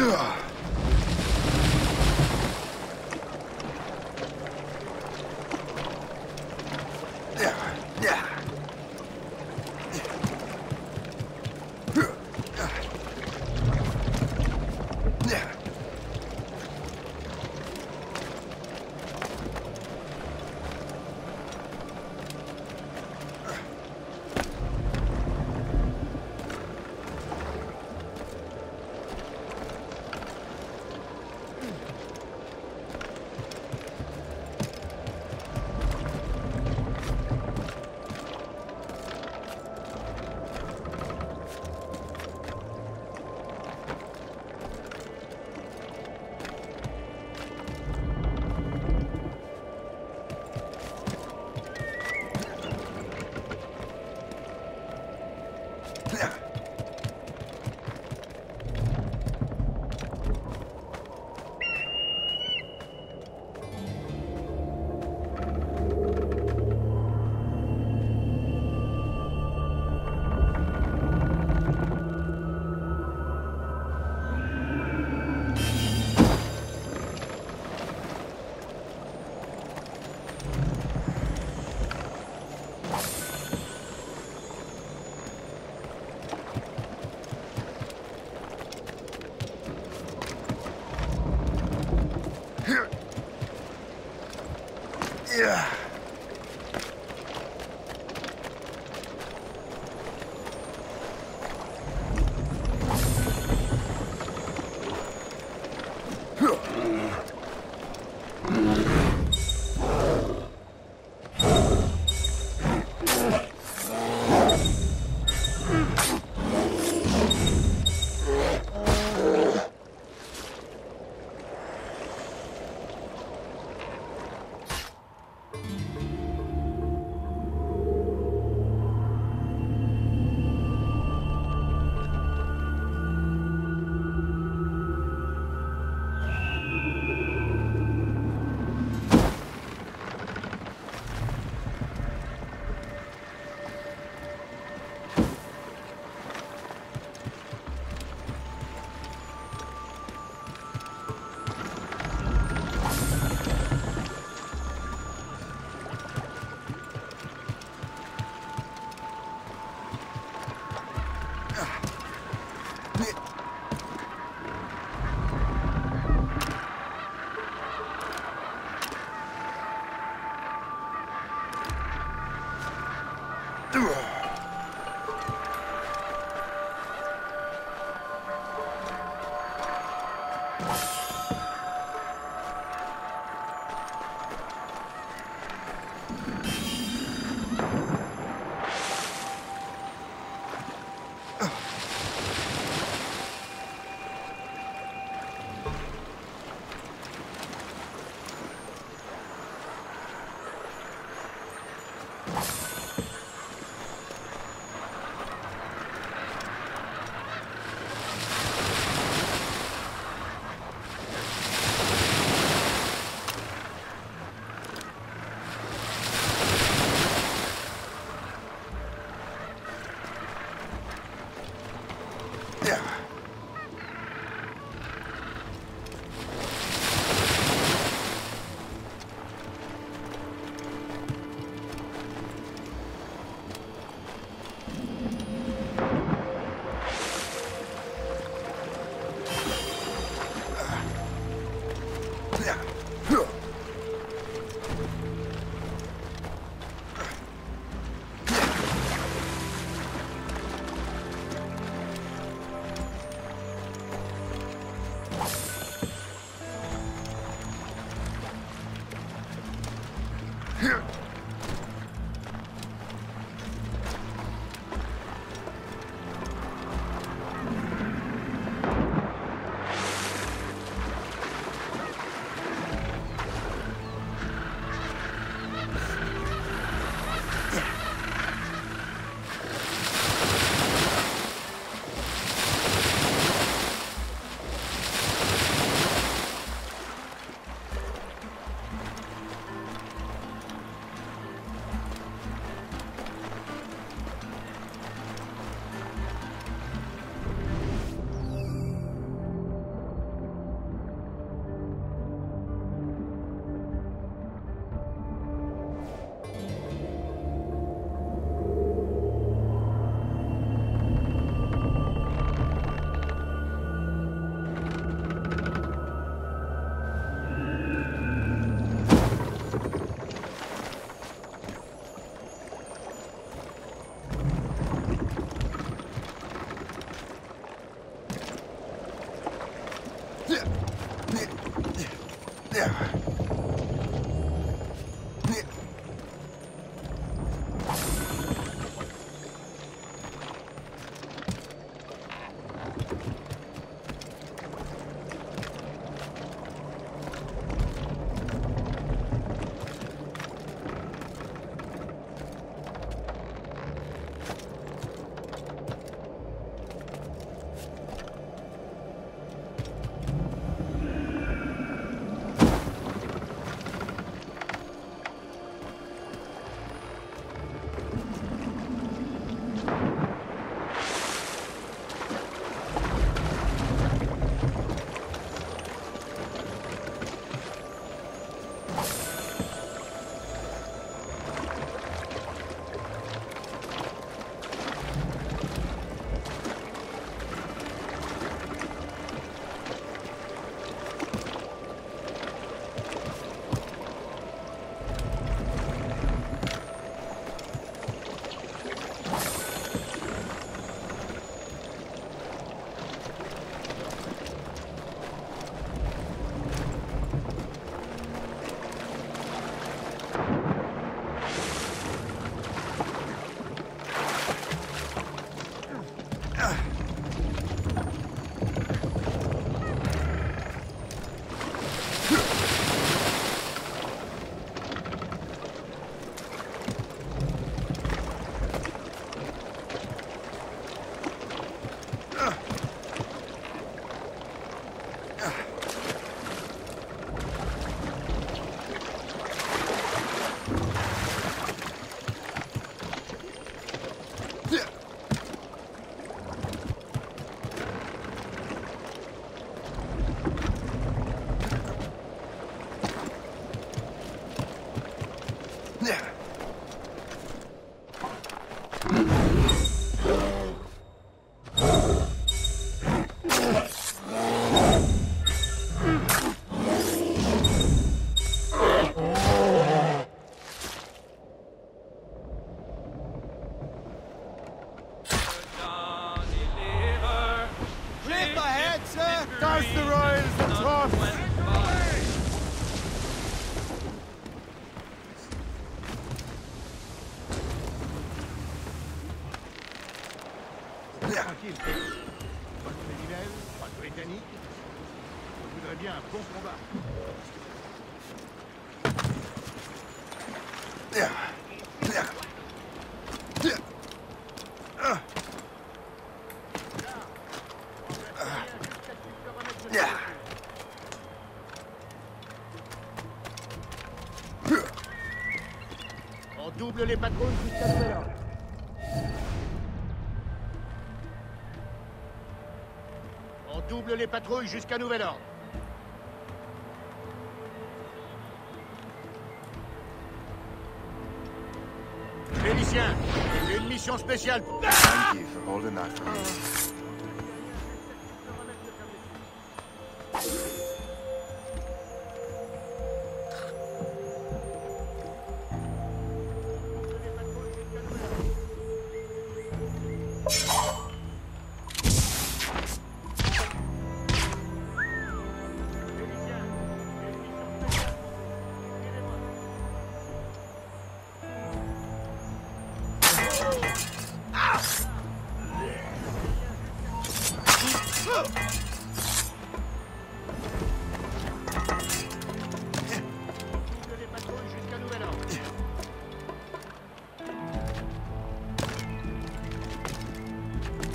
Ugh. Yeah. Tranquille. Pas de criminels, pas de britanniques. Je voudrais bien un bon combat. On double les patrouilles jusqu'à nouvel double les patrouilles jusqu'à nouvel ordre. Félicien, une mission spéciale pour... Thank you for holding that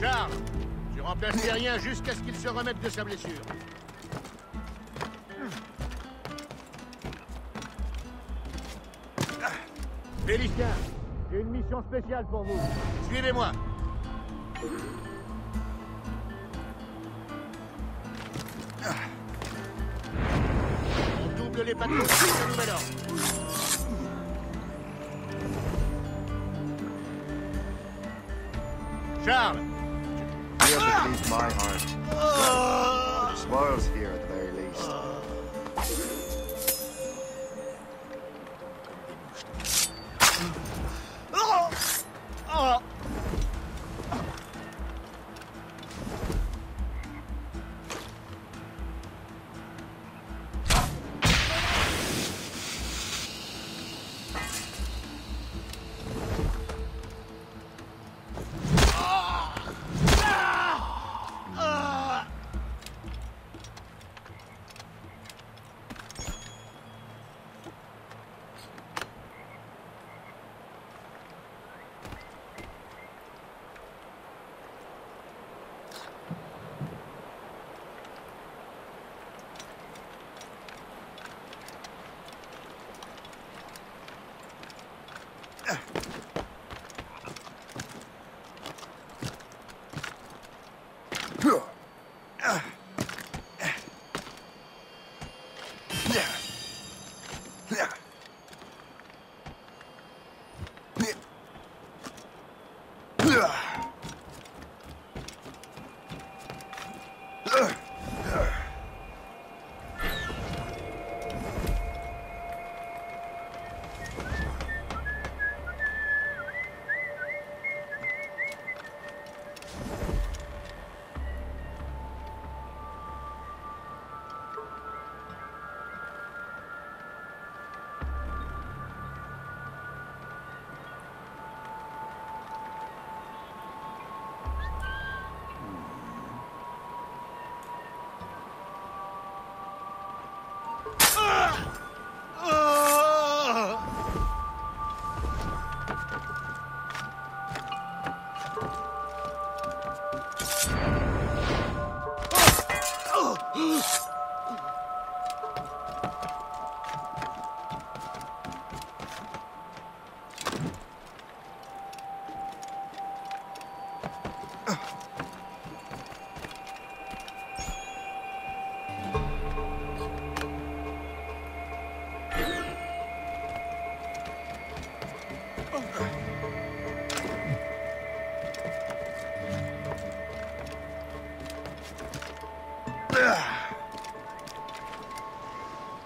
Charles, tu remplaces les riens jusqu'à ce qu'il se remette de sa blessure. Félicien, j'ai une mission spéciale pour vous. Suivez-moi. On double les patrouilles jusqu'à nouvel ordre. Charles, Be able to please my heart. Spoils here at the very least. Uh.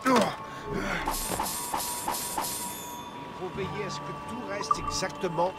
Il faut veiller à ce que tout reste exactement...